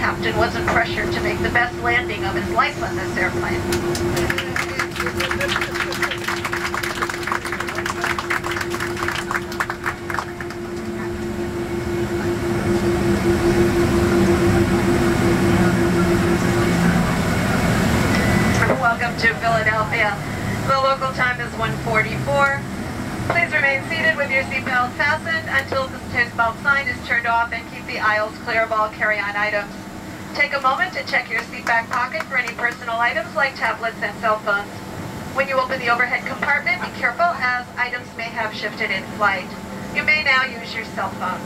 captain wasn't pressured to make the best landing of his life on this airplane. Welcome to Philadelphia. The local time is 1:44. Please remain seated with your seatbelt fastened until the seatbelt sign is turned off and keep the aisles clear of all carry-on items. Take a moment to check your seat back pocket for any personal items like tablets and cell phones. When you open the overhead compartment, be careful as items may have shifted in flight. You may now use your cell phone.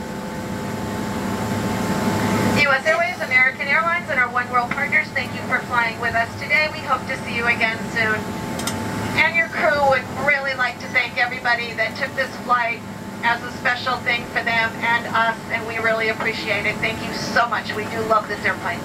U.S. Airways, American Airlines, and our One World partners, thank you for flying with us today. We hope to see you again soon. And your crew would really like to thank everybody that took this flight as a special thing for them and us, and we really appreciate it. Thank you so much. We do love this airplane.